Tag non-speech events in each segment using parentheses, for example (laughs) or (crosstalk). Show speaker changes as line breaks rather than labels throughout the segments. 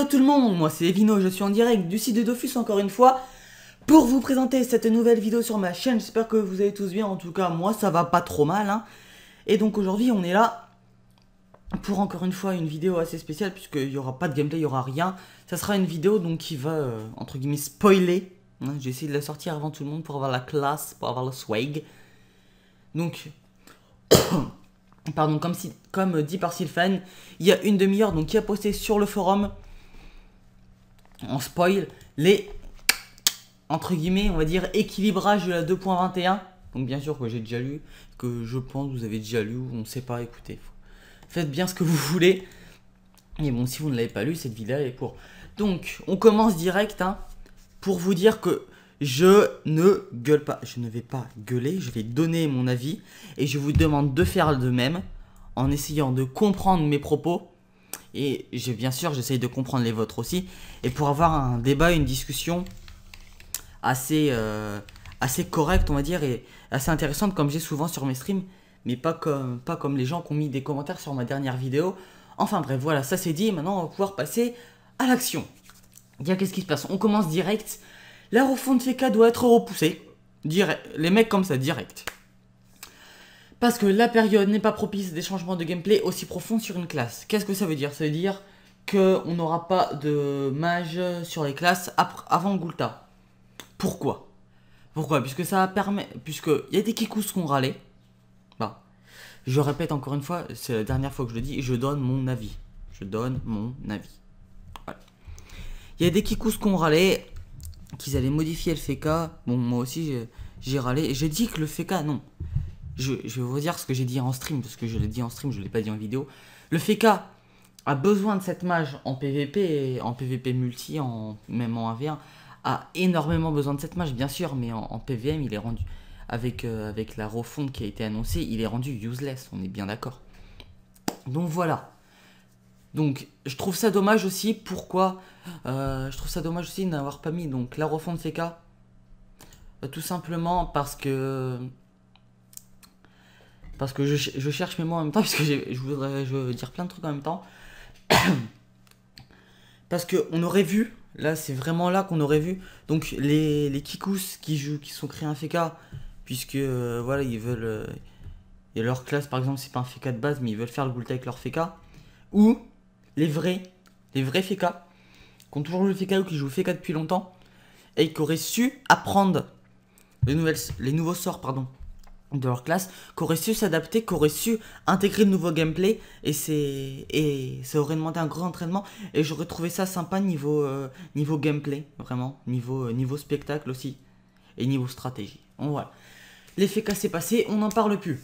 Hello tout le monde, moi c'est Evino, je suis en direct du site de Dofus encore une fois pour vous présenter cette nouvelle vidéo sur ma chaîne. J'espère que vous allez tous bien, en tout cas moi ça va pas trop mal. Hein. Et donc aujourd'hui on est là pour encore une fois une vidéo assez spéciale puisqu'il n'y aura pas de gameplay, il n'y aura rien. Ça sera une vidéo donc qui va euh, entre guillemets spoiler. Hein. J'ai essayé de la sortir avant tout le monde pour avoir la classe, pour avoir le swag. Donc... (coughs) pardon, comme, dit par Sylphane, il y a une demi-heure, donc qui a posté sur le forum, en spoil, les, entre guillemets, on va dire, équilibrage de la 2.21. Donc bien sûr que j'ai déjà lu, que je pense que vous avez déjà lu, on ne sait pas, écoutez, faites bien ce que vous voulez. Et bon, si vous ne l'avez pas lu, cette vidéo est pour. Donc, on commence direct, hein, pour vous dire que je ne gueule pas, je ne vais pas gueuler, je vais donner mon avis et je vous demande de faire de même en essayant de comprendre mes propos et bien sûr j'essaye de comprendre les vôtres aussi et pour avoir un débat, une discussion assez, euh, assez correcte on va dire et assez intéressante comme j'ai souvent sur mes streams mais pas comme, les gens qui ont mis des commentaires sur ma dernière vidéo. Enfin bref voilà ça c'est dit, maintenant on va pouvoir passer à l'action. Bien qu'est-ce qui se passe? On commence direct la refonte FK doit être repoussée. Direct. Les mecs comme ça, direct. Parce que la période n'est pas propice des changements de gameplay aussi profonds sur une classe. Qu'est-ce que ça veut dire? Ça veut dire qu'on n'aura pas de mage sur les classes avant Gulta. Pourquoi? Pourquoi? Puisque ça permet... Puisque il y a des kikous qu'on râlait. Bah, je répète encore une fois, c'est la dernière fois que je le dis, je donne mon avis. Je donne mon avis. Voilà. Il y a des kikous qu'on râlait qu'ils allaient modifier le FK. Bon, moi aussi, j'ai râlé. J'ai dit que le FK, non. Je, vais vous dire ce que j'ai dit en stream, parce que je l'ai dit en stream, je ne l'ai pas dit en vidéo. Le FK a besoin de cette mage en PVP, en PVP multi, même en 1v1, a énormément besoin de cette mage, bien sûr, mais en, PVM, il est rendu, avec, euh, avec la refonte qui a été annoncée, il est rendu useless, on est bien d'accord. Donc voilà. Donc, je trouve ça dommage aussi. Pourquoi euh, Je trouve ça dommage aussi d'avoir pas mis donc la refonte CK. Euh, tout simplement parce que parce que je, cherche mes mots en même temps (laughs) parce que je voudrais dire plein de trucs en même temps. (coughs) parce que on aurait vu là, c'est vraiment là qu'on aurait vu. Donc les les Kikous qui jouent qui sont créés un FK puisque euh, voilà ils veulent et leur classe par exemple c'est pas un FK de base mais ils veulent faire le Gulta avec leur FK ou les vrais, les vrais FK, qui ont toujours joué FK ou qui jouent FK depuis longtemps, et qui auraient su apprendre les, les nouveaux sorts pardon, de leur classe, qui auraient su s'adapter, qui auraient su intégrer de nouveaux gameplay, et, et ça aurait demandé un gros entraînement, et j'aurais trouvé ça sympa niveau, euh, niveau gameplay, vraiment, niveau, euh, niveau spectacle aussi, et niveau stratégie. Donc voilà. FK s'est passé, on n'en parle plus.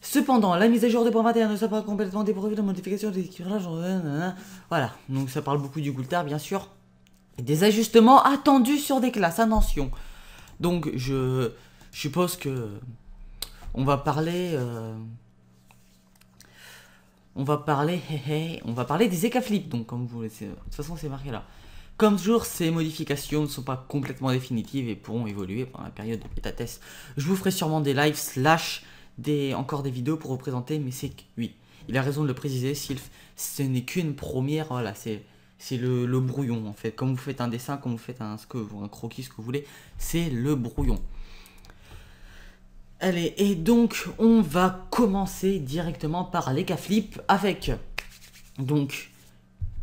Cependant, la mise à jour 2.21 ne sera pas complètement dépourvue de modifications des équilibrages. Voilà, donc ça parle beaucoup du Gultar, bien sûr. Des ajustements attendus sur des classes, attention. Donc, je, suppose que on va parler... Euh, on va parler, on va parler des écaflips, donc comme vous voulez, de toute façon c'est marqué là. Comme toujours, ces modifications ne sont pas complètement définitives et pourront évoluer pendant la période de bêta test. Je vous ferai sûrement des lives slash des, encore des vidéos pour représenter, mais c'est oui, il a raison de le préciser, ce n'est qu'une première, voilà, c'est c'est le, brouillon en fait. Comme vous faites un dessin, comme vous faites un, ce que, un croquis, ce que vous voulez, c'est le brouillon. Allez, et donc on va commencer directement par les flip avec donc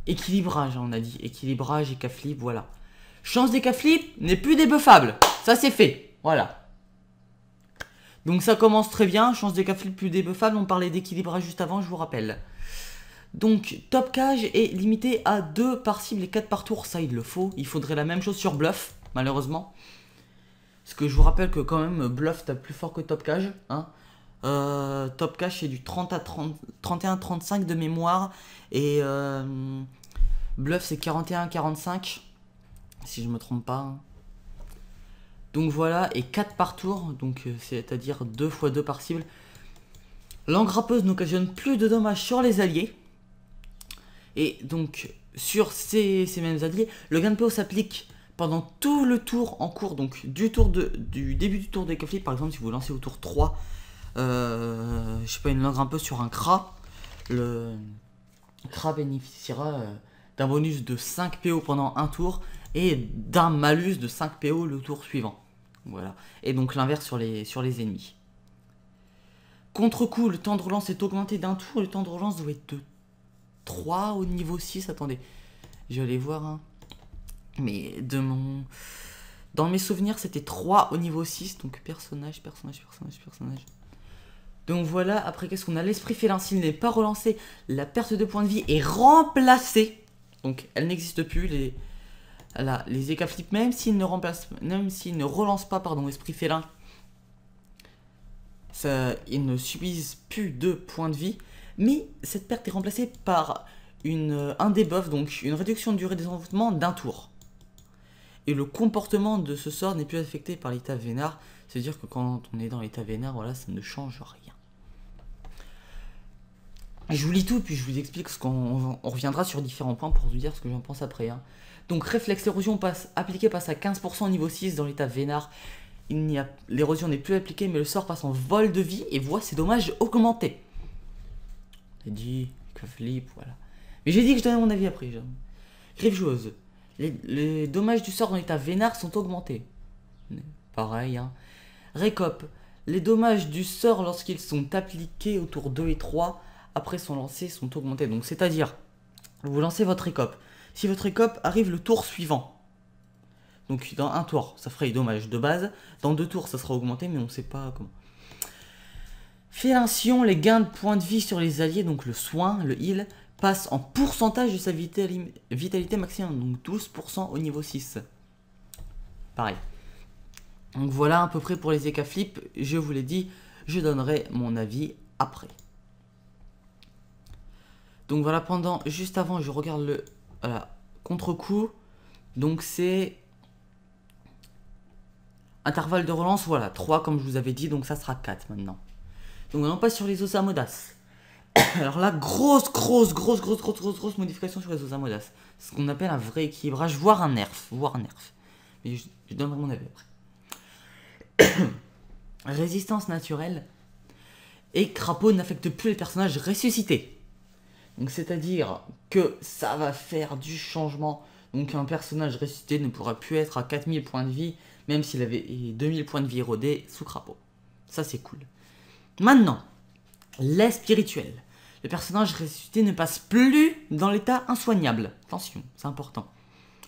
équilibrage, on a dit équilibrage et flip, voilà. Chance des flip n'est plus débuffable, ça c'est fait, voilà. Donc ça commence très bien, chance des cafés plus débuffables, on parlait d'équilibrage juste avant, je vous rappelle. Donc top cage est limité à 2 par cible et 4 par tour, ça il le faut. Il faudrait la même chose sur bluff, malheureusement. Parce que je vous rappelle que quand même bluff t'as plus fort que top cage. Hein. Euh, top cage c'est du 30 à 30, 31 35 de mémoire. Et euh, bluff c'est 41 45. Si je me trompe pas. Hein. Donc voilà, et 4 par tour, donc euh, c'est-à-dire 2 fois 2 par cible. L'engrappeuse n'occasionne plus de dommages sur les alliés. Et donc, sur ces, mêmes alliés, le gain de s'applique pendant tout le tour en cours, donc du, début du tour des cafés, par exemple si vous lancez au tour 3, euh, je sais pas, une langue un peu sur un cra, le, Kra bénéficiera euh, d'un bonus de 5 PO pendant un tour et d'un malus de 5 PO le tour suivant. Voilà. Et donc l'inverse sur les, sur les ennemis. Contre-coup, le temps de relance est augmenté d'un tour. Le temps de relance doit être de 3 au niveau 6. Attendez, je vais aller voir. Hein. Mais de mon... Dans mes souvenirs, c'était 3 au niveau 6. Donc personnage, personnage, personnage, personnage. Donc voilà, après qu'est-ce qu'on a? L'esprit félin, s'il n'est pas relancé, la perte de points de vie est remplacée. Donc elle n'existe plus. Les, là, les écaflips, même s'ils ne, remplacent, même ne relancent pas pardon, esprit félin, ça, ils ne subissent plus de points de vie. Mais cette perte est remplacée par une, un debuff, donc une réduction de durée des envoûtements d'un tour. Et le comportement de ce sort n'est plus affecté par l'état vénard. C'est-à-dire que quand on est dans l'état vénard, voilà, ça ne change rien. Je vous lis tout, puis je vous explique ce qu'on reviendra sur différents points pour vous dire ce que j'en pense après. Hein. Donc réflexe érosion passe, appliqué passe à 15% au niveau 6 dans l'état vénard. L'érosion n'est plus appliquée, mais le sort passe en vol de vie et voit ses dommages augmenter. J'ai dit, que flip, voilà. Mais j'ai dit que je donnais mon avis après. Griffe joueuse. Les, dommages du sort dans l'état vénard sont augmentés. Pareil, hein. Récop. Les dommages du sort lorsqu'ils sont appliqués autour 2 et 3 après son lancer sont augmentés. Donc c'est-à-dire, vous lancez votre récop. Si votre récop arrive le tour suivant, donc dans un tour, ça ferait dommages de base. Dans deux tours, ça sera augmenté, mais on ne sait pas comment. Félincion, les gains de points de vie sur les alliés, donc le soin, le heal, passe en pourcentage de sa vitalité maximum, donc 12% au niveau 6. Pareil. Donc voilà à peu près pour les EK flip. Je vous l'ai dit, je donnerai mon avis après. Donc voilà, pendant, juste avant, je regarde le contre-coup. Donc c'est intervalle de relance, voilà, 3 comme je vous avais dit, donc ça sera 4 maintenant. Donc on passe sur les Osamodas. (coughs) Alors là, grosse, grosse, grosse, grosse, grosse, grosse, grosse modification sur les Osamodas. Ce qu'on appelle un vrai équilibrage, voire un nerf, voire un nerf. Mais je, je donnerai mon avis après. (coughs) Résistance naturelle. Et crapaud n'affecte plus les personnages ressuscités. Donc c'est-à-dire que ça va faire du changement. Donc un personnage ressuscité ne pourra plus être à 4000 points de vie, même s'il avait 2000 points de vie érodés sous crapaud. Ça c'est cool. Maintenant, les spirituels. Le personnage ressuscité ne passe plus dans l'état insoignable. Attention, c'est important.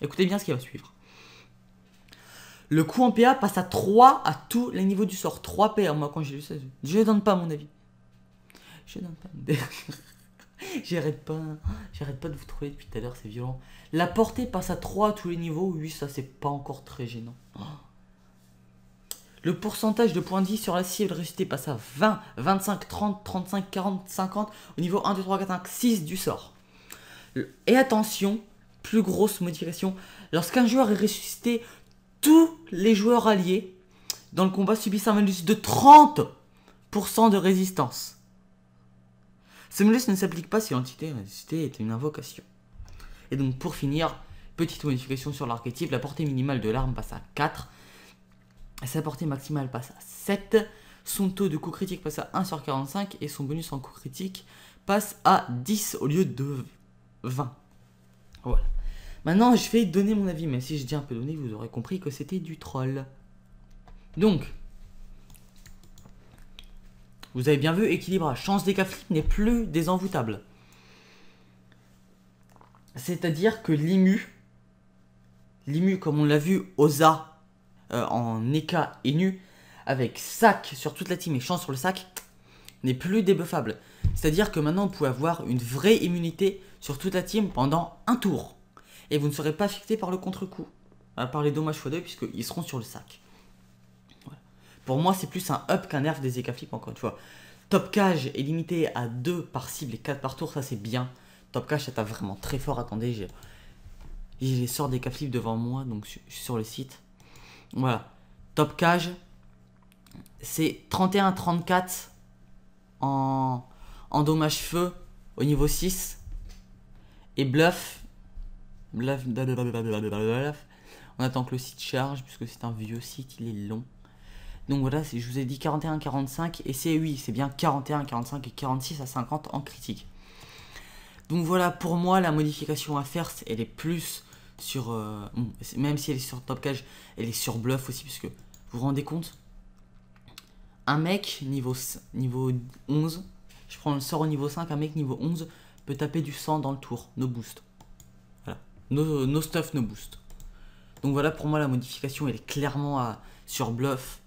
Écoutez bien ce qui va suivre. Le coup en PA passe à 3 à tous les niveaux du sort. 3 PA, moi quand j'ai lu ça, je donne pas mon avis. Je donne pas mon avis. (laughs) J'arrête pas, j'arrête pas de vous trouver depuis tout à l'heure, c'est violent. La portée passe à 3 à tous les niveaux, oui, ça c'est pas encore très gênant. Le pourcentage de points de vie sur la cible récitée passe à 20, 25, 30, 35, 40, 50 au niveau 1, 2, 3, 4, 5, 6 du sort. Et attention, plus grosse modification, lorsqu'un joueur est ressuscité, tous les joueurs alliés dans le combat subissent un malus de 30% de résistance. Ce malus ne s'applique pas si l'entité résistée est une invocation. Et donc pour finir, petite modification sur l'archétype, la portée minimale de l'arme passe à 4, sa portée maximale passe à 7, son taux de coup critique passe à 1 sur 45 et son bonus en coup critique passe à 10 au lieu de 20. Voilà. Maintenant, je vais donner mon avis, mais si je dis un peu donné, vous aurez compris que c'était du troll. Donc, vous avez bien vu, équilibrage. Chance des n'est plus désenvoûtable. C'est-à-dire que l'IMU, l'IMU comme on l'a vu, Oza euh, en Eka et Nu, avec sac sur toute la team et chance sur le sac, n'est plus débuffable. C'est-à-dire que maintenant vous pouvez avoir une vraie immunité sur toute la team pendant un tour. Et vous ne serez pas affecté par le contre-coup, par les dommages x2 puisqu'ils seront sur le sac. Pour moi, c'est plus un up qu'un nerf des flip encore une fois. Top cage est limité à 2 par cible et 4 par tour, ça c'est bien. Top cage, ça tape vraiment très fort. Attendez, j'ai les sorts des flip devant moi, donc sur le site. Voilà. Top cage, c'est 31-34 en, en dommage feu au niveau 6. Et bluff, bluff, on attend que le site charge, puisque c'est un vieux site, il est long. Donc voilà, je vous ai dit 41, 45, et c'est oui, c'est bien 41, 45 et 46 à 50 en critique. Donc voilà, pour moi, la modification à faire, elle est plus sur... Euh, même si elle est sur top cage, elle est sur bluff aussi, puisque vous vous rendez compte? Un mec niveau, niveau 11, je prends le sort au niveau 5, un mec niveau 11 peut taper du sang dans le tour, no boost. Voilà, no, stuff, no boost. Donc voilà, pour moi, la modification, elle est clairement à, sur bluff,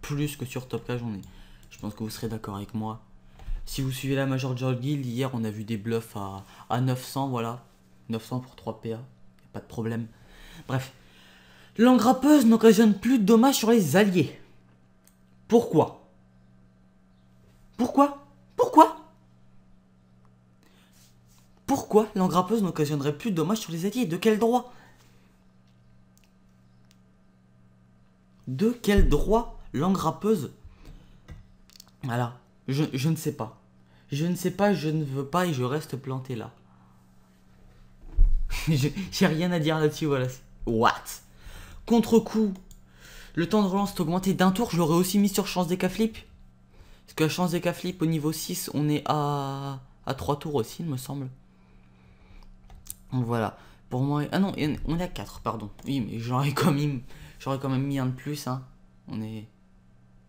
plus que sur top cage. On est, je pense que vous serez d'accord avec moi. Si vous suivez la Major Joel Guild, hier on a vu des bluffs à, à 900, voilà. 900 pour 3 PA, pas de problème. Bref. L'engrappeuse n'occasionne plus de dommages sur les alliés. Pourquoi? Pourquoi? Pourquoi? Pourquoi l'engrappeuse n'occasionnerait plus de dommages sur les alliés? De quel droit? De quel droit l'engrappeuse Voilà. Je, ne sais pas. Je ne sais pas, je ne veux pas et je reste planté là. (laughs) J'ai rien à dire là-dessus, voilà. What? Contre-coup, le temps de relance est augmenté d'un tour, je l'aurais aussi mis sur chance des flip. Parce que chance des flip au niveau 6, on est à, à 3 tours aussi, il me semble. Donc voilà. Pour moi. Ah non, on est à 4, pardon. Oui, mais j'aurais quand même, j'aurais quand même mis un de plus. Hein. On est,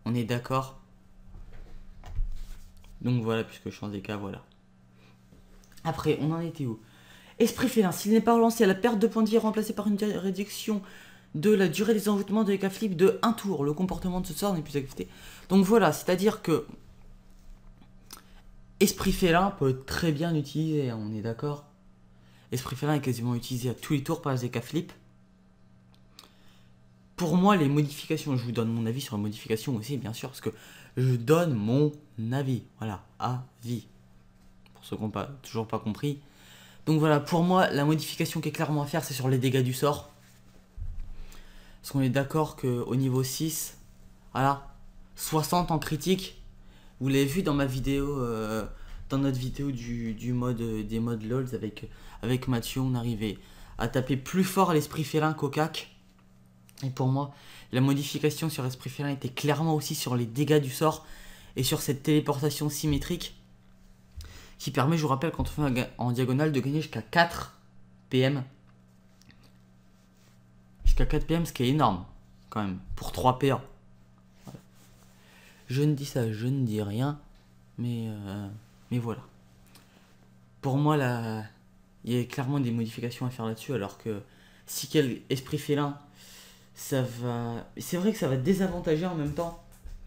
on est d'accord. Donc voilà, puisque je change des cas, voilà. Après, on en était où? Esprit félin, s'il n'est pas relancé à la perte de points de vie remplacée par une réduction de la durée des envoûtements de Eka Flip de 1 tour, le comportement de ce sort n'est plus activé. Donc voilà, c'est-à-dire que Esprit félin peut très bien utilisé, on est d'accord Esprit félin est quasiment utilisé à tous les tours par les Flip. Pour moi, les modifications, je vous donne mon avis sur les modifications aussi, bien sûr, parce que je donne mon avis. Voilà, avis. Pour ceux qui n'ont pas, toujours pas compris. Donc voilà, pour moi, la modification qui est clairement à faire, c'est sur les dégâts du sort. Parce qu'on est d'accord qu'au niveau 6, voilà, 60 en critique. Vous l'avez vu dans ma vidéo, euh, dans notre vidéo du, mode, des modes LOLs avec, avec Mathieu, on arrivait à taper plus fort l'esprit félin qu'au cac. Et pour moi, la modification sur Esprit Félin était clairement aussi sur les dégâts du sort et sur cette téléportation symétrique qui permet, je vous rappelle, quand on fait en diagonale, de gagner jusqu'à 4 PM. Jusqu'à 4 PM, ce qui est énorme, quand même, pour 3 PA. Je ne dis ça, je ne dis rien, mais, euh, mais voilà. Pour moi, là, il y a clairement des modifications à faire là-dessus, alors que si quel esprit félin ça va. C'est vrai que ça va désavantager en même temps.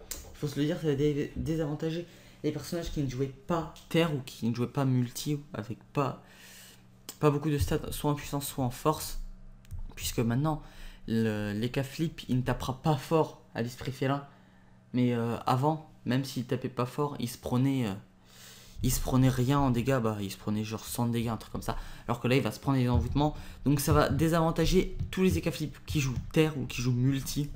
Il faut se le dire, ça va désavantager les personnages qui ne jouaient pas terre ou qui ne jouaient pas multi avec pas, pas beaucoup de stats, soit en puissance, soit en force. Puisque maintenant, les cas flip, il ne tapera pas fort à l'esprit félin. Mais euh, avant, même s'il tapait pas fort, il se prenait. Euh, il se prenait rien en dégâts, bah il se prenait genre 100 dégâts, un truc comme ça. Alors que là, il va se prendre des envoûtements. Donc ça va désavantager tous les flip qui jouent terre ou qui jouent multi.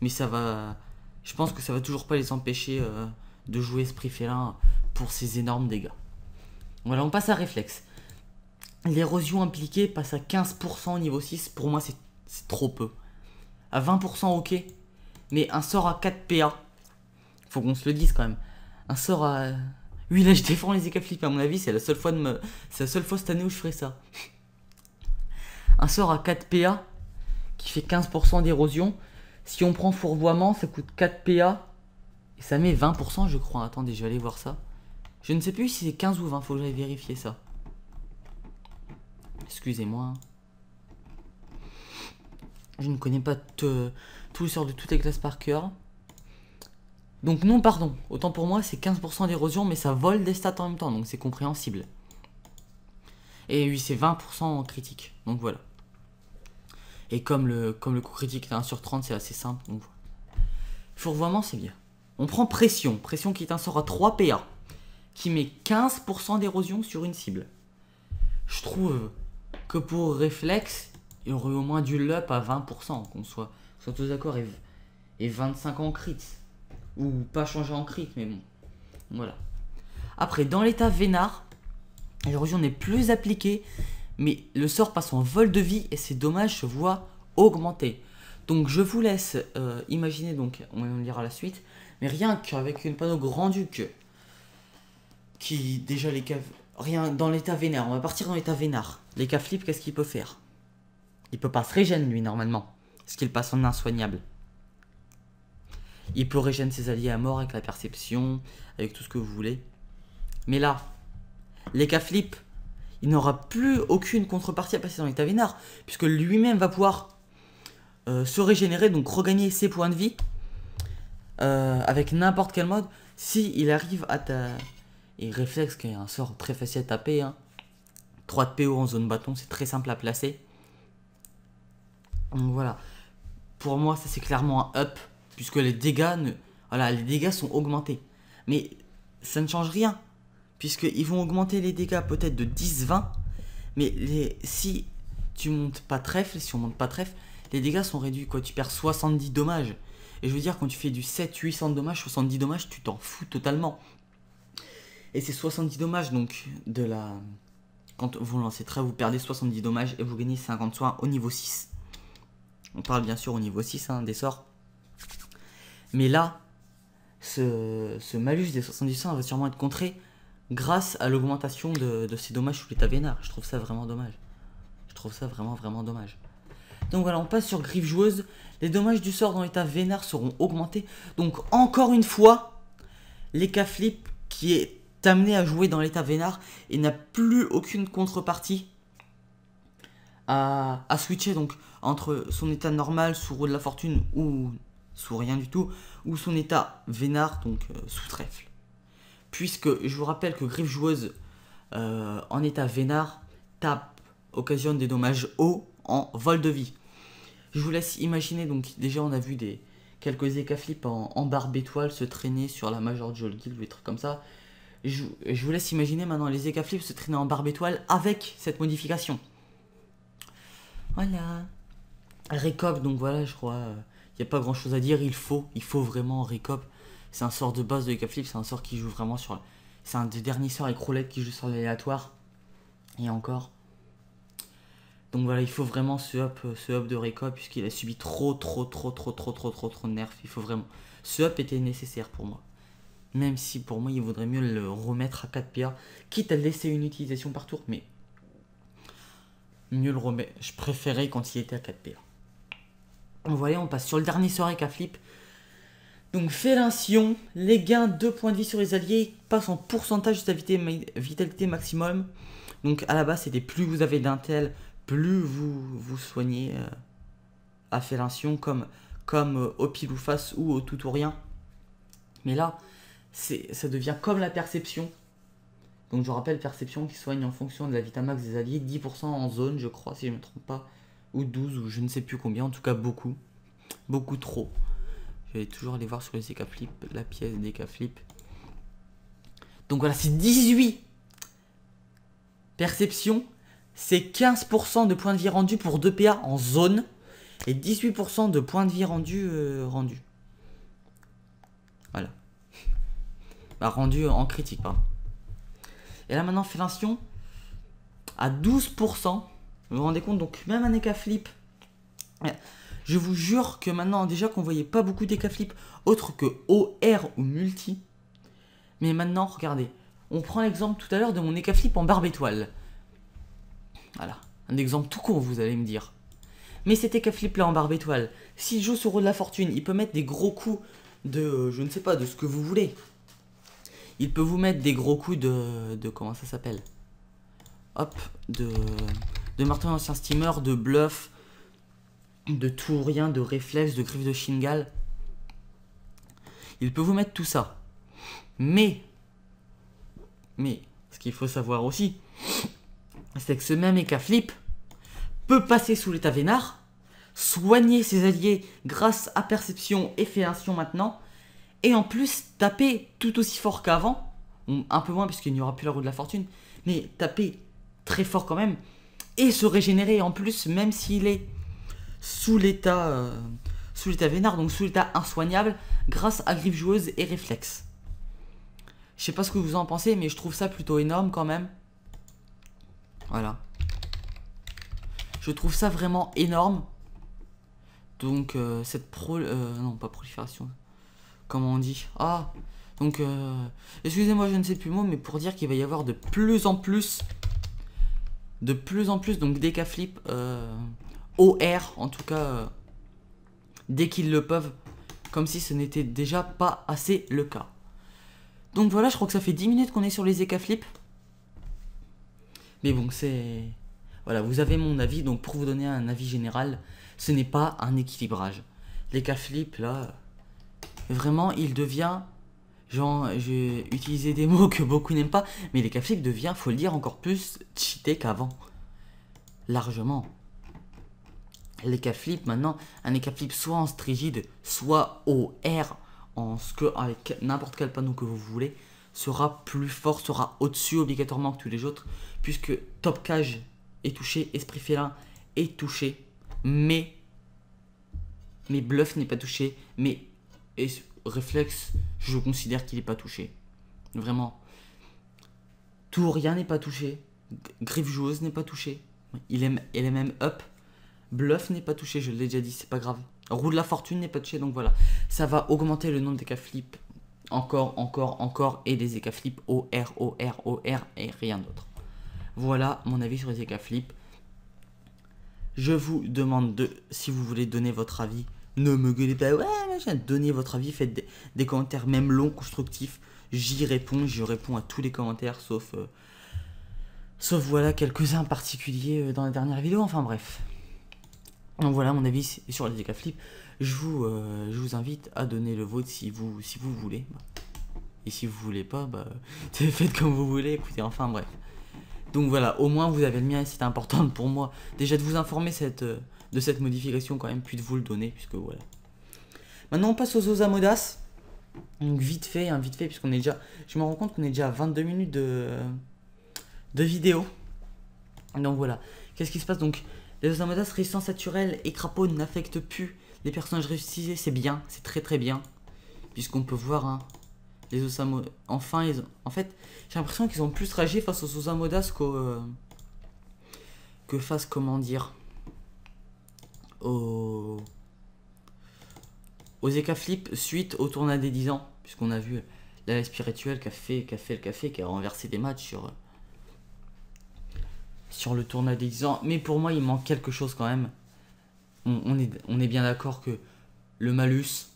Mais ça va... Je pense que ça va toujours pas les empêcher euh, de jouer esprit félin pour ces énormes dégâts. Voilà, on passe à réflexe. L'érosion impliquée passe à 15% au niveau 6. Pour moi, c'est trop peu. À 20%, ok. Mais un sort à 4 PA. Faut qu'on se le dise quand même un sort à. Oui, là, je défends les flip à mon avis, c'est la. C'est la seule fois cette année où je ferai ça. Un sort à 4 PA qui fait 15% d'érosion. Si on prend fourvoiement, ça coûte 4 PA ça met 20%, je crois. Attendez, je vais aller voir ça. Je ne sais plus si c'est 15 ou 20, faut que j'aille vérifier ça. Excusez-moi. Je ne connais pas tous les sorts de toutes les classes par cœur. Donc non, pardon, autant pour moi c'est 15% d'érosion, mais ça vole des stats en même temps, donc c'est compréhensible. Et oui, c'est 20% en critique, donc voilà. Et comme le, comme le coup critique est 1 sur 30, c'est assez simple, donc. Fourvoiement, c'est bien. On prend pression, pression qui est un sort à 3 PA, qui met 15% d'érosion sur une cible. Je trouve que pour réflexe, il aurait au moins du lup à 20%, qu'on soit, soit tous d'accord, et, et 25 en crit. Ou pas changer en crit, mais bon. Voilà. Après, dans l'état vénard, l'érosion n'est plus appliquée, mais le sort passe en vol de vie et ses dommages se voient augmenter. Donc je vous laisse euh, imaginer, donc on lire à la suite, mais rien qu'avec une panneau grand-duc, qui déjà les caves... rien dans l'état vénère. On va partir dans l'état vénard. Les cas flip, qu'est-ce qu'il peut faire? Il peut pas se régénérer lui normalement. Est-ce qu'il passe en insoignable? Il peut régénérer ses alliés à mort avec la perception, avec tout ce que vous voulez. Mais là, les cas flip, il n'aura plus aucune contrepartie à passer dans l'état vénard, puisque lui-même va pouvoir euh, se régénérer, donc regagner ses points de vie, euh, avec n'importe quel mode, si il arrive à ta... Et réflexe, qui est un sort très facile à taper, 3 hein. de PO en zone bâton, c'est très simple à placer. Donc voilà. Pour moi, ça c'est clairement un up, puisque les dégâts, voilà, les dégâts sont augmentés. Mais ça ne change rien puisqu'ils vont augmenter les dégâts peut-être de 10-20, mais les, si tu montes pas trèfle, si on monte pas trèfle, les dégâts sont réduits, quoi, tu perds 70 dommages. Et je veux dire, quand tu fais du 7-800 dommages, 70 dommages, tu t'en fous totalement. Et c'est 70 dommages, donc, de la... Quand vous lancez très, vous perdez 70 dommages et vous gagnez 50 soins au niveau 6. On parle bien sûr au niveau 6 hein, des sorts. Mais là, ce, malus des 70 soins va sûrement être contré grâce à l'augmentation de, ces dommages sous l'état vénard. Je trouve ça vraiment dommage. Je trouve ça vraiment vraiment dommage. Donc voilà, on passe sur griffe joueuse. Les dommages du sort dans l'état vénard seront augmentés. Donc encore une fois, les flip qui est amené à jouer dans l'état vénard et n'a plus aucune contrepartie à, à, switcher donc entre son état normal sous roue de la fortune ou sous rien du tout ou son état vénard donc euh, sous trèfle puisque je vous rappelle que griffe joueuse euh, en état vénard tape, occasionne des dommages hauts en vol de vie. Je vous laisse imaginer, donc déjà on a vu des quelques écaflips en, en barbe étoile se traîner sur la Major Joel Guild des trucs comme ça. Je, vous laisse imaginer maintenant les écaflips se traîner en barbe étoile avec cette modification. Voilà. Recop, donc voilà, je crois, il euh, n'y a pas grand chose à dire, il faut, il faut vraiment Recop. C'est un sort de base de Flip, c'est un sort qui joue vraiment sur. C'est un des derniers sorts avec roulette qui joue sur l'aléatoire. Et encore. Donc voilà, il faut vraiment ce up, ce up de Reco puisqu'il a subi trop, trop, trop, trop, trop, trop, trop, trop de nerfs. Il faut vraiment. Ce up était nécessaire pour moi. Même si pour moi, il vaudrait mieux le remettre à 4 PA. Quitte à laisser une utilisation par tour, mais. Mieux le remettre. Je préférais quand il était à 4 PA. Voilà, on passe sur le dernier sort avec Flip. Donc Félincion, les gains de points de vie sur les alliés passent en pourcentage de vitalité, maximum. Donc à la base c'était plus vous avez d'intel, plus vous vous soignez euh, à Félincion comme, comme euh, au pile ou au tout ou rien. Mais là, ça devient comme la perception. Donc je rappelle perception qui soigne en fonction de la Vitamax des alliés, 10% en zone je crois si je ne me trompe pas. Ou 12 ou je ne sais plus combien, en tout cas beaucoup. Beaucoup trop. Je vais toujours aller voir sur les flip, la pièce des flip. Donc voilà, c'est 18 perception. C'est 15% de points de vie rendus pour 2 PA en zone. Et 18% de points de vie rendus. Euh, rendus. Voilà. (laughs) Bah, rendu en critique, pardon. Et là maintenant, Félincion à 12%. Vous vous rendez compte, donc même un flip. Je vous jure que maintenant, déjà qu'on voyait pas beaucoup flip autres que OR ou multi. Mais maintenant, regardez. On prend l'exemple tout à l'heure de mon flip en barbe étoile. Voilà. Un exemple tout court, vous allez me dire. Mais cet flip là en barbe étoile, s'il joue sur rôle de la fortune, il peut mettre des gros coups de, je ne sais pas, de ce que vous voulez. Il peut vous mettre des gros coups de, de comment ça s'appelle? Hop, de, de marteau ancien steamer, de bluff, de tout ou rien, de réflexe, de griffe de Shingal. Il peut vous mettre tout ça. Mais, mais, ce qu'il faut savoir aussi, c'est que ce même Eka Flip peut passer sous l'état vénard, soigner ses alliés grâce à perception et féation maintenant, et en plus taper tout aussi fort qu'avant, un peu moins puisqu'il n'y aura plus la roue de la fortune, mais taper très fort quand même, et se régénérer en plus même s'il est sous l'état euh, sous l'état vénard, donc sous l'état insoignable, grâce à griffe joueuse et réflexe. Je sais pas ce que vous en pensez, mais je trouve ça plutôt énorme quand même. Voilà. Je trouve ça vraiment énorme. Donc euh, cette pro... Euh, non, pas prolifération. Comment on dit? Ah Donc, euh, excusez-moi, je ne sais plus mot, mais pour dire qu'il va y avoir de plus en plus, de plus en plus, donc des cas flip euh, OR, en tout cas, dès qu'ils le peuvent, comme si ce n'était déjà pas assez le cas. Donc voilà, je crois que ça fait 10 minutes qu'on est sur les EK flip. Mais bon, c'est... Voilà, vous avez mon avis, donc pour vous donner un avis général, ce n'est pas un équilibrage. Les cas là, vraiment, il devient Genre, j'ai utilisé des mots que beaucoup n'aiment pas, mais les flip devient, faut le dire, encore plus cheaté qu'avant. Largement. Les flip maintenant, un flip soit en strigide, soit au R, en ce que, avec n'importe quel panneau que vous voulez, sera plus fort, sera au-dessus obligatoirement que tous les autres, puisque Top Cage est touché, Esprit Félin est touché, mais, mais Bluff n'est pas touché, mais réflexe, je considère qu'il n'est pas touché. Vraiment. Tout, rien n'est pas touché. Griffe joueuse n'est pas touché. Il est, est même up. Bluff n'est pas touché, je l'ai déjà dit, c'est pas grave. Roue de la fortune n'est pas touché, donc voilà. Ça va augmenter le nombre des flip encore, encore, encore, et des EK flip O, R, O, R, O, R, et rien d'autre. Voilà mon avis sur les EK flip. Je vous demande de, si vous voulez donner votre avis, ne me gueulez pas, ouais, machin, donnez votre avis, faites des, commentaires, même longs, constructifs. J'y réponds, je réponds à tous les commentaires, sauf, euh, sauf voilà, quelques-uns particuliers euh, dans la dernière vidéo, enfin bref. Donc voilà mon avis sur les flip. Je vous, euh, je vous invite à donner le vôtre si vous, si vous voulez. Et si vous voulez pas, bah, (laughs) faites comme vous voulez, écoutez, enfin bref. Donc voilà, au moins vous avez le mien et c'est important pour moi déjà de vous informer cette, de cette modification quand même, puis de vous le donner, puisque voilà. Maintenant on passe aux Osamodas. Donc vite fait, hein, vite fait, puisqu'on est déjà. Je me rends compte qu'on est déjà à 22 minutes de, de vidéo. Donc voilà. Qu'est-ce qui se passe? Donc les Osamodas résistance naturelle et crapaud n'affectent plus les personnages réutilisés, c'est bien, c'est très très bien. Puisqu'on peut voir hein, les Osamodas. Enfin, ils ont... en fait, j'ai l'impression qu'ils ont plus réagi face aux Osamodas qu'au. Euh, que face, comment dire aux, aux flip suite au tournoi des 10 ans, puisqu'on a vu la spirituelle qui a fait, qui a fait le café, qui a renversé des matchs sur, sur le tournoi des 10 ans. Mais pour moi, il manque quelque chose quand même. On, est, bien d'accord que le malus,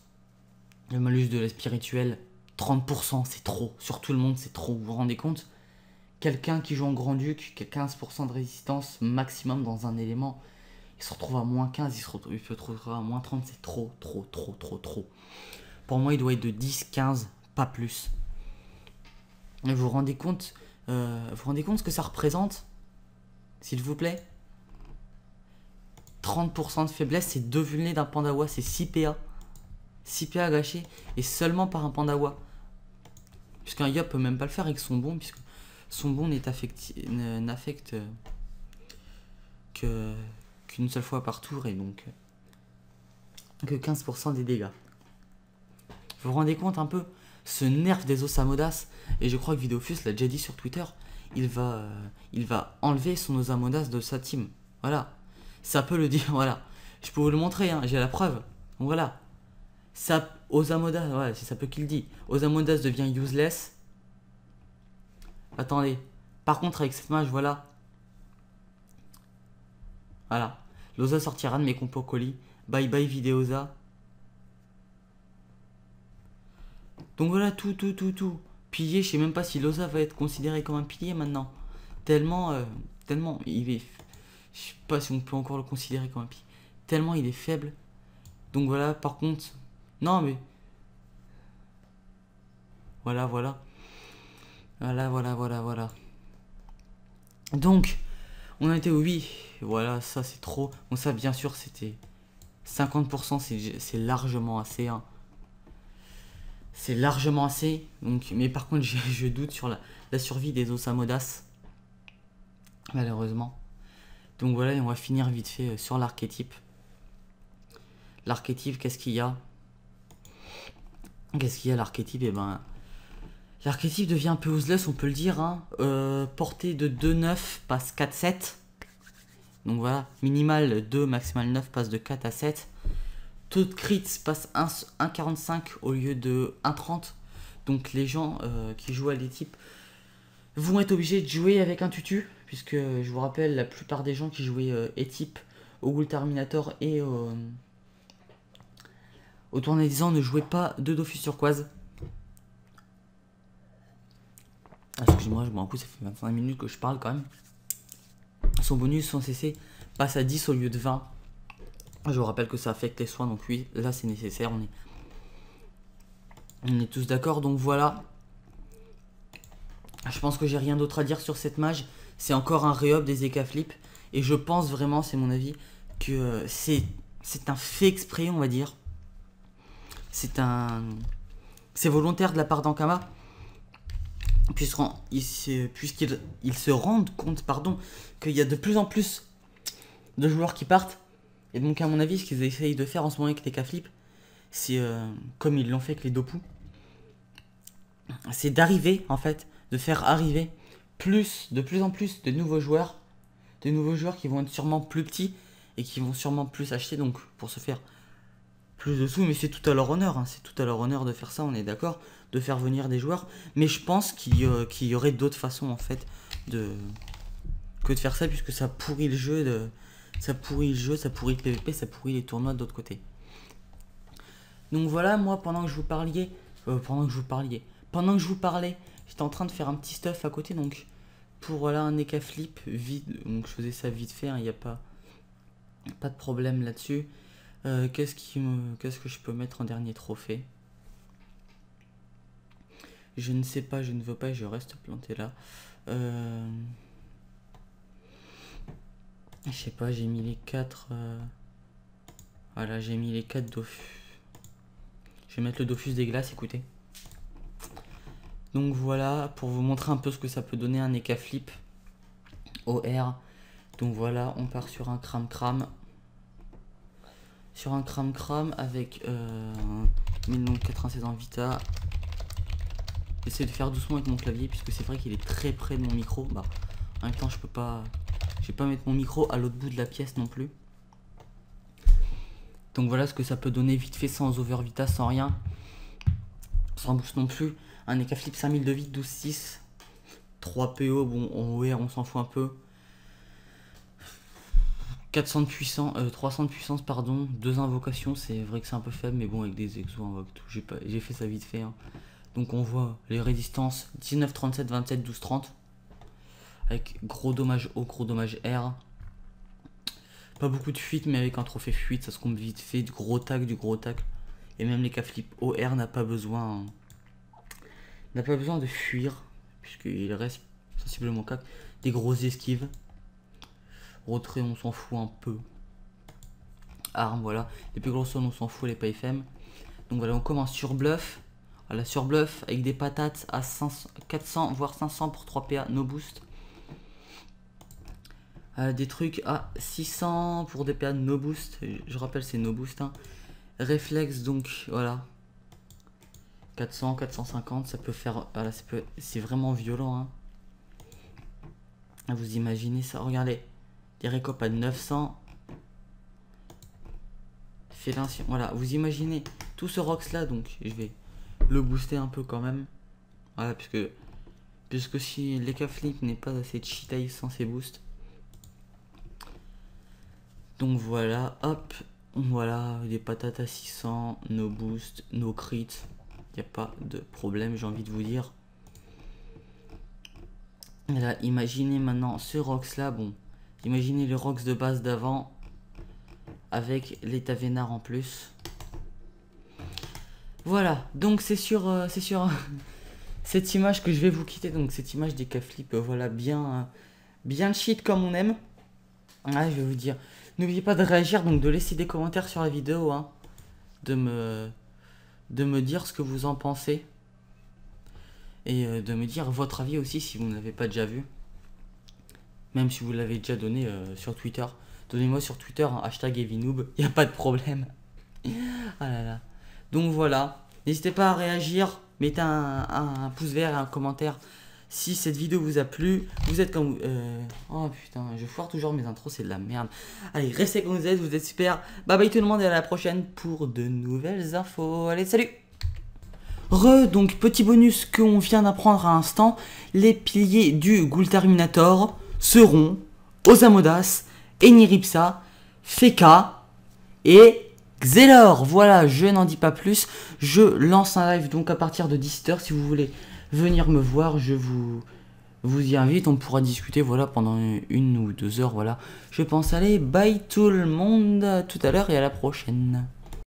le malus de la spirituelle, 30%, c'est trop. Sur tout le monde, c'est trop. Vous vous rendez compte? Quelqu'un qui joue en grand-duc, qui a 15% de résistance maximum dans un élément, il se retrouve à moins 15, il se retrouve, à moins 30, c'est trop, trop, trop, trop, trop. Pour moi, il doit être de 10, 15, pas plus. Vous vous rendez compte, euh, vous, rendez compte ce que ça représente? S'il vous plaît? 30% de faiblesse, c'est 2 vulnés d'un pandawa, c'est 6 PA. 6 PA gâchés, et seulement par un pandawa. Puisqu'un Yop peut même pas le faire avec son bon, puisque son bon n'affecte que qu'une seule fois par tour et donc euh, que 15% des dégâts. Vous vous rendez compte un peu? Ce nerf des Osamodas et je crois que Vidofus l'a déjà dit sur Twitter, il va, euh, il va enlever son Osamodas de sa team. Voilà, ça peut le dire, (laughs) voilà. Je peux vous le montrer, hein, j'ai la preuve. Voilà. Ça, Osamodas, voilà, c'est ça peut qu'il dit. Osamodas devient useless. Attendez. Par contre, avec cette match, voilà. Voilà. Loza sortira de mes compos colis. Bye bye Videosa. Donc voilà, tout, tout, tout, tout. Pilier, je sais même pas si Loza va être considéré comme un pilier maintenant. Tellement, euh, tellement, il est... Je sais pas si on peut encore le considérer comme un pilier. Tellement il est faible. Donc voilà, par contre... Non mais... Voilà, voilà. Voilà, voilà, voilà, voilà. Donc, on a été oui, voilà, ça c'est trop. Bon ça bien sûr c'était 50% c'est largement assez. Hein. C'est largement assez. Donc, mais par contre (laughs) je doute sur la, survie des Osamodas. Malheureusement. Donc voilà, on va finir vite fait euh, sur l'archétype. L'archétype, qu'est-ce qu'il y a? Qu'est-ce qu'il y a l'archétype? Eh ben L'archétype devient un peu useless, on peut le dire. Hein. Euh, portée de 2-9 passe 4-7. Donc voilà, minimal 2, maximal 9 passe de 4 à 7. Taux de crits passe 1,45 au lieu de 1,30. Donc les gens euh, qui jouent à l'équipe vont être obligés de jouer avec un tutu, puisque je vous rappelle, la plupart des gens qui jouaient euh, E-Type au Ghoul Terminator et au, au tournédisant ne jouaient pas de Dofus turquoise. Ah, excusez-moi, je un coup, ça fait 25 minutes que je parle quand même. Son bonus, son CC, passe à 10 au lieu de 20. Je vous rappelle que ça affecte les soins, donc oui, là c'est nécessaire, on est, on est tous d'accord, donc voilà. Je pense que j'ai rien d'autre à dire sur cette mage. C'est encore un réop des Eka Flip. Et je pense vraiment, c'est mon avis, que euh, c'est un fait exprès, on va dire. C'est un... C'est volontaire de la part d'Ankama. Puisqu'ils il se rendent compte pardon, qu'il y a de plus en plus de joueurs qui partent. Et donc, à mon avis, ce qu'ils essayent de faire en ce moment avec les K-Flip, c'est euh, comme ils l'ont fait avec les Dopu. C'est d'arriver, en fait, de faire arriver plus, de plus en plus de nouveaux joueurs. De nouveaux joueurs qui vont être sûrement plus petits et qui vont sûrement plus acheter. Donc, pour se faire plus de sous, mais c'est tout à leur honneur. Hein. C'est tout à leur honneur de faire ça, on est d'accord, de faire venir des joueurs. Mais je pense qu'il y, aurait d'autres façons en fait de que de faire ça, puisque ça pourrit le jeu, ça pourrit le jeu, ça pourrit le PVP, ça pourrit les tournois de l'autre côté. Donc voilà, moi pendant que je vous parliez, euh, pendant que je vous parliez, pendant que je vous parlais, j'étais en train de faire un petit stuff à côté, donc pour voilà un Eka flip vide, donc je faisais ça vite fait, il hein, n'y a pas, pas de problème là-dessus. Euh, qu'est-ce que je peux mettre en dernier trophée? Je ne sais pas, je ne veux pas et je reste planté là. Euh... Je sais pas, j'ai mis les 4... Euh, voilà, j'ai mis les 4 Dofus. Je vais mettre le Dofus des glaces, écoutez. Donc voilà, pour vous montrer un peu ce que ça peut donner un Eka Flip OR. Donc voilà, on part sur un cram cram sur un cram cram avec euh, 1096 en Vita. J'essaie de faire doucement avec mon clavier puisque c'est vrai qu'il est très près de mon micro. Bah, en même temps, je peux pas, je vais pas mettre mon micro à l'autre bout de la pièce non plus. Donc voilà ce que ça peut donner vite fait sans over Vita, sans rien. Sans boost non plus. Un EK Flip 5000 de vite, 12-6. 3 PO, bon en OR on s'en fout un peu. 400 de puissance, 300 de puissance, pardon, deux invocations, c'est vrai que c'est un peu faible, mais bon, avec des exos invoque tout, j'ai fait ça vite fait. Hein. Donc on voit les résistances 19, 37, 27, 12, 30. Avec gros dommage O, gros dommage R. Pas beaucoup de fuite, mais avec un trophée fuite, ça se compte vite fait, du gros tac, du gros tac. Et même les OR n'a pas besoin. N'a pas besoin de fuir, puisqu'il reste sensiblement cac. Des grosses esquives. Retrait, on s'en fout un peu. Arme, voilà. Les plus grosses on s'en fout, les pas. Donc voilà, on commence sur bluff. Voilà, sur bluff avec des patates à 400 voire 500 pour 3 PA, no boost. Euh, des trucs à 600 pour des PA no boost. Je rappelle, c'est no boost. Hein. Réflexe, donc voilà. 400, 450, ça peut faire. Voilà, c'est vraiment violent. Hein. Vous imaginez ça Regardez. Des récopes à 900. Félation. Voilà, vous imaginez tout ce Rox là, donc je vais le booster un peu quand même. Voilà, puisque, puisque si l'Eka Flip n'est pas assez cheatay sans ses boosts. Donc voilà, hop, voilà, des patates à 600, nos boosts, nos crits. Il n'y a pas de problème, j'ai envie de vous dire. Là, imaginez maintenant ce Rox là, bon, Imaginez le Rox de base d'avant avec les Tavenard en plus. Voilà, donc c'est sur, euh, sur (laughs) cette image que je vais vous quitter. Donc cette image des K-Flip, euh, voilà, bien, euh, bien cheat comme on aime. Ah, je vais vous dire, n'oubliez pas de réagir, donc de laisser des commentaires sur la vidéo, hein, de me, de me dire ce que vous en pensez. Et de me dire votre avis aussi si vous ne l'avez pas déjà vu. Même si vous l'avez déjà donné euh, sur Twitter. Donnez-moi sur Twitter un hashtag Evinoob, (laughs) il n'y a pas de problème. (laughs) ah là là. Donc voilà. N'hésitez pas à réagir. Mettez un, pouce vert et un commentaire si cette vidéo vous a plu. Vous êtes comme... Euh... Oh putain, je foire toujours mes intros, c'est de la merde. Allez, restez comme vous êtes, vous êtes super. Bye bye tout le monde et à la prochaine pour de nouvelles infos. Allez, salut Re, donc petit bonus qu'on vient d'apprendre à l'instant, les piliers du Ghoul Terminator seront Osamodas, Eniripsa, Feka et Xelor. Voilà, je n'en dis pas plus. Je lance un live donc à partir de 17h si vous voulez venir me voir, je vous vous y invite, on pourra discuter voilà pendant une ou deux heures voilà. Je pense aller bye tout le monde, tout à l'heure et à la prochaine.